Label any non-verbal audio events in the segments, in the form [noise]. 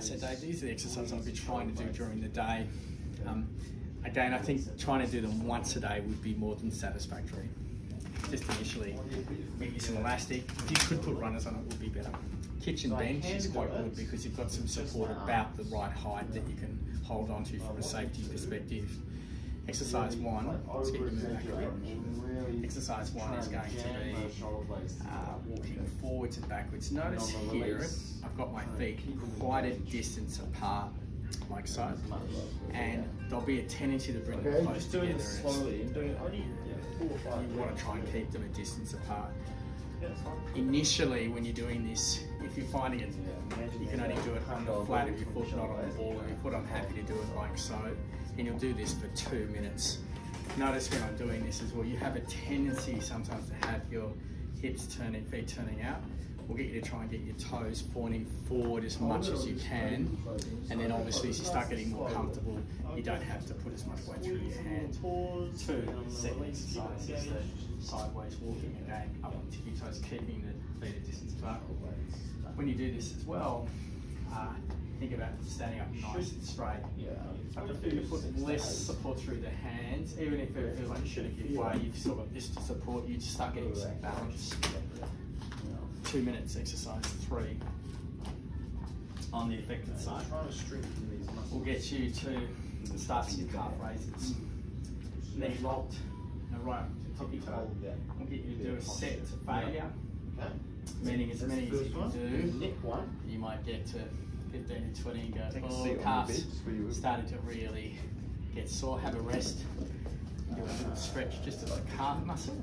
So Dave, these are the exercises I'll be trying to do during the day. Um, again, I think trying to do them once a day would be more than satisfactory. Just initially, maybe some elastic. If you could put runners on it, would be better. Kitchen bench is quite good because you've got some support about the right height that you can hold on to from a safety perspective. Exercise one, let's get you moving back Exercise one is going to be uh, walking forwards and backwards. Notice here, I've got my feet quite a distance apart, like so, and there'll be a tendency to bring them close together. You want to try and keep them a distance apart. Initially, when you're doing this, if you're finding it, you can only do it on the flat of your foot, not on the ball of your foot. I'm happy to do it like so, and you'll do this for two minutes. Notice when I'm doing this as well, you have a tendency sometimes to have your hips turning, feet turning out. We'll get you to try and get your toes pointing forward as much as you can, and then obviously as you start getting more comfortable, you don't have to put as much weight through your hand. Two, exercise is sideways walking again, up on tippy toes, keeping the feet a distance apart. When you do this as well, uh, think about standing up nice and straight. I prefer to put less support through the hands, even if it feels like you shouldn't give way, you've still got this to support you to start getting some balance. Two minutes exercise three. On the affected side. We'll get you to start some calf raises. Knee locked, right tippy toe. We'll get you to do a set to failure, meaning as many as you can do. You might get to 15 to 20 and go, Take a oh, seat on the calves bench where you were." starting to really get sore. Have a rest. Do a little stretch just of the calf muscle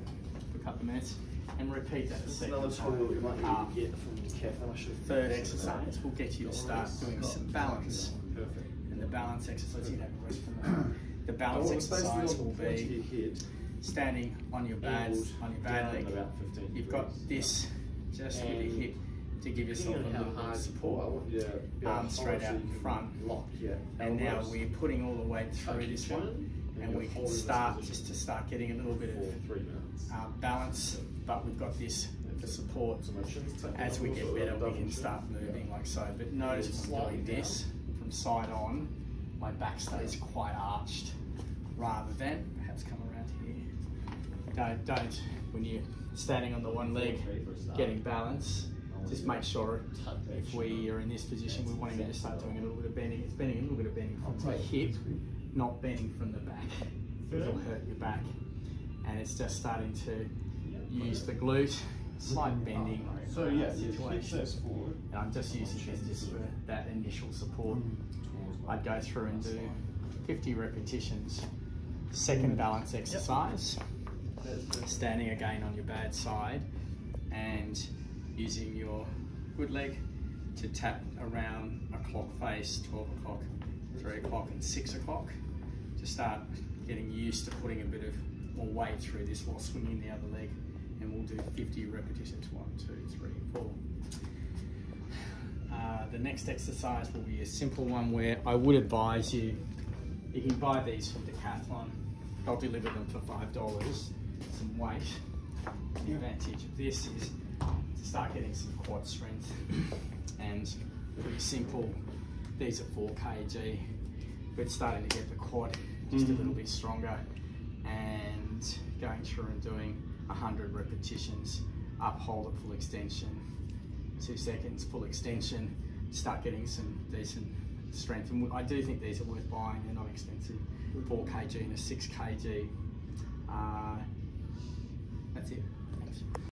for a couple of minutes and repeat that a second Another tool that you time. might need to ah. get from the. I Third exercise will get you to start doing some balance. Perfect. And the balance exercise, you have a rest from that. [clears throat] The balance I want space exercise will be standing on your bad, on your bad leg. You've got this just with your hip to give yourself a little bit of hard you pull, I support. you to Arms straight out can front. Lock, yeah. And now we're putting all the weight through this one and we can start just to start getting a little bit of uh, balance, but we've got this for support. So my chin's tucked As we get better, we can start moving like so. But notice when I'm doing this from side on, my back stays quite arched rather than perhaps come around here. Don't, don't when you're standing on the one leg, getting balance, just make sure if we are in this position, we're wanting to start doing a little bit of bending. It's bending a little bit of bending from the hip, not bending from the back. It'll hurt your back. And it's just starting to use the glute, slight bending So yeah, situation. And I'm just using this just for that initial support. I'd go through and do 50 repetitions. Second balance exercise, standing again on your bad side and using your good leg to tap around a clock face, 12 o'clock, 3 o'clock and 6 o'clock to start getting used to putting a bit of more weight through this while swinging the other leg. And we'll do 50 repetitions, one, two, three, four. Uh, the next exercise will be a simple one where I would advise you, you can buy these from Decathlon. I'll deliver them for $5, some weight. The advantage of this is start getting some quad strength and pretty simple. These are 4 kg, but starting to get the quad just a little bit stronger and going through and doing 100 repetitions, uphold at full extension, two seconds, full extension, start getting some decent strength. And I do think these are worth buying, they're not expensive. 4 kg and a 6 kg. Uh, that's it. Thanks.